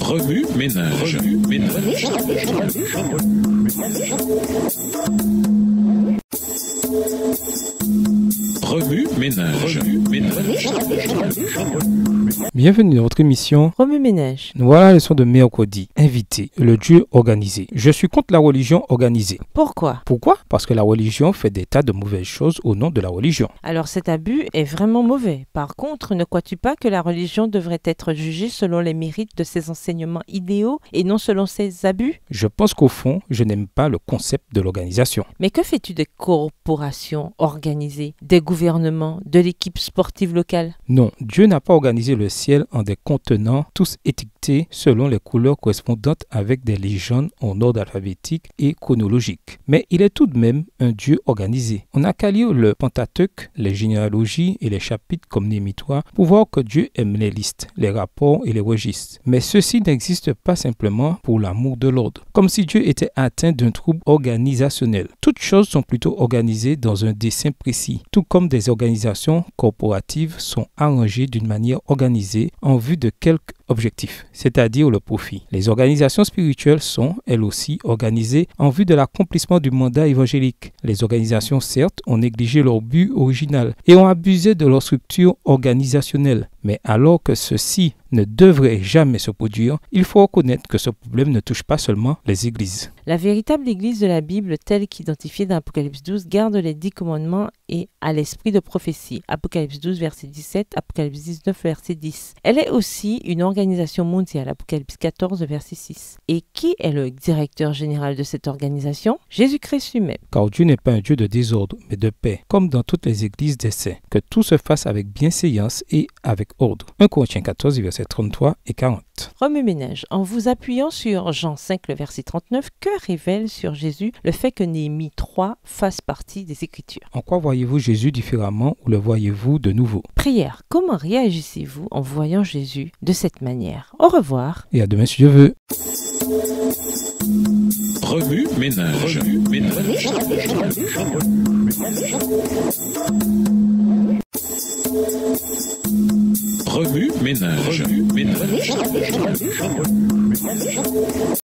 Remue ménage. Remue ménage. Remue ménage. Remue ménage. Bienvenue dans votre émission. Remue ménage. Voilà la leçon de mercredi. Invité, le Dieu organisé. Je suis contre la religion organisée. Pourquoi? Pourquoi? Parce que la religion fait des tas de mauvaises choses au nom de la religion. Alors cet abus est vraiment mauvais. Par contre, ne crois-tu pas que la religion devrait être jugée selon les mérites de ses enseignements idéaux et non selon ses abus? Je pense qu'au fond, je n'aime pas le concept de l'organisation. Mais que fais-tu des corporations organisées, des gouvernements, de l'équipe sportive locale? Non, Dieu n'a pas organisé le ciel en des contenants tous étiquetés selon les couleurs correspondantes avec des légendes en ordre alphabétique et chronologique. Mais il est tout de même un Dieu organisé. On n'a qu'à lire le Pentateuque, les généalogies et les chapitres comme Némitois pour voir que Dieu aime les listes, les rapports et les registres. Mais ceci n'existe pas simplement pour l'amour de l'ordre, comme si Dieu était atteint d'un trouble organisationnel. Toutes choses sont plutôt organisées dans un dessin précis, tout comme des organisations corporatives sont arrangées d'une manière organisée en vue de quelques objectifs, c'est-à-dire le profit. Les organisations spirituelles sont, elles aussi, organisées en vue de l'accomplissement du mandat évangélique. Les organisations, certes, ont négligé leur but original et ont abusé de leur structure organisationnelle. Mais alors que ceci ne devrait jamais se produire, il faut reconnaître que ce problème ne touche pas seulement les églises. La véritable église de la Bible, telle qu'identifiée dans Apocalypse 12, garde les dix commandements et a l'esprit de prophétie. Apocalypse 12, verset 17, Apocalypse 19, verset 10. Elle est aussi une organisation mondiale. Apocalypse 14, verset 6. Et qui est le directeur général de cette organisation? Jésus-Christ lui-même. Car Dieu n'est pas un Dieu de désordre, mais de paix, comme dans toutes les églises d'essai. Que tout se fasse avec bienséance et avec ordre. 1 Corinthiens 14, verset 33 et 40. Remue ménage. En vous appuyant sur Jean 5, le verset 39, que révèle sur Jésus le fait que Néhémie 3 fasse partie des Écritures? En quoi voyez-vous Jésus différemment ou le voyez-vous de nouveau? Prière. Comment réagissez-vous en voyant Jésus de cette manière au revoir. Et à demain si je veux. Revue ménage. Revue, ménage.